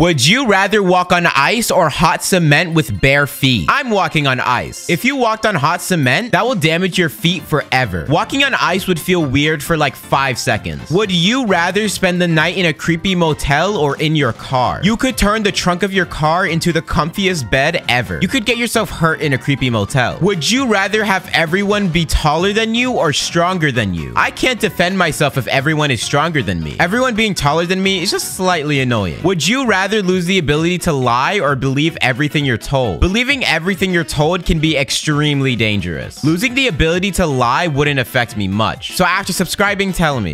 Would you rather walk on ice or hot cement with bare feet? I'm walking on ice. If you walked on hot cement, that will damage your feet forever. Walking on ice would feel weird for like five seconds. Would you rather spend the night in a creepy motel or in your car? You could turn the trunk of your car into the comfiest bed ever. You could get yourself hurt in a creepy motel. Would you rather have everyone be taller than you or stronger than you? I can't defend myself if everyone is stronger than me. Everyone being taller than me is just slightly annoying. Would you rather rather lose the ability to lie or believe everything you're told. Believing everything you're told can be extremely dangerous. Losing the ability to lie wouldn't affect me much. So after subscribing, tell me.